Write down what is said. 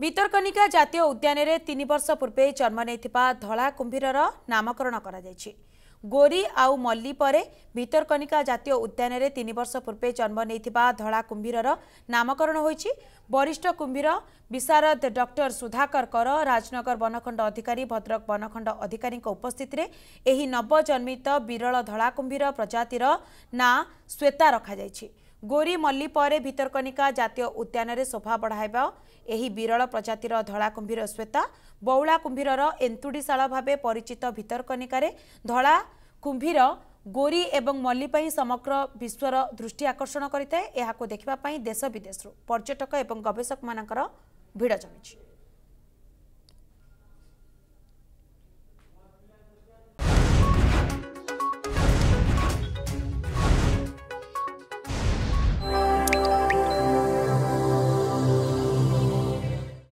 ଭିତରକନିକା ଜାତୀୟ ଉଦ୍ୟାନରେ ତିନି ବର୍ଷ ପୂର୍ବେ ଜନ୍ମ ନେଇଥିବା ଧଳା କୁମ୍ଭୀରର ନାମକରଣ କରାଯାଇଛି। ଗୋରି ଆଉ ମଲ୍ଲି ପରେ ଭିତରକନିକା ଜାତୀୟ ଉଦ୍ୟାନରେ ତିନି ବର୍ଷ ପୂର୍ବେ ଜନ୍ମ ନେଇଥିବା ଧଳା କୁମ୍ଭୀରର ନାମକରଣ ହୋଇଛି। ବରିଷ୍ଠ କୁମ୍ଭୀର ବିଶାରଦ ଡକ୍ଟର ସୁଧାକର କର ରାଜନଗର ବନଖଣ୍ଡ ଅଧିକାରୀ ଭଦ୍ରକ ବନଖଣ୍ଡ ଅଧିକାରୀଙ୍କ ଉପସ୍ଥିତିରେ ଏହି ନବଜନ୍ମିତ ବିରଳ ଧଳା କୁମ୍ଭୀର ପ୍ରଜାତିର ନାଁ ଶ୍ୱେତା ରଖାଯାଇଛି। ଗୋରି ମଲ୍ଲି ପରେ ଭିତରକନିକା ଜାତୀୟ ଉଦ୍ୟାନରେ ଶୋଭା ବଢ଼ାଇବା। ଏହି ବିରଳ ପ୍ରଜାତିର ଧଳା କୁମ୍ଭୀର ଶ୍ୱେତା ବଉଳା କୁମ୍ଭୀରର ଏନ୍ତୁଡ଼ିଶାଳ ଭାବେ ପରିଚିତ ଭିତରକନିକାରେ ଧଳା କୁମ୍ଭୀର ଗୋରି ଏବଂ ମଲ୍ଲି ପାଇଁ ସମଗ୍ର ବିଶ୍ୱର ଦୃଷ୍ଟି ଆକର୍ଷଣ କରିଥାଏ। ଏହାକୁ ଦେଖିବା ପାଇଁ ଦେଶ ବିଦେଶରୁ ପର୍ଯ୍ୟଟକ ଏବଂ ଗବେଷକମାନଙ୍କର ଭିଡ଼ ଜମିଛି।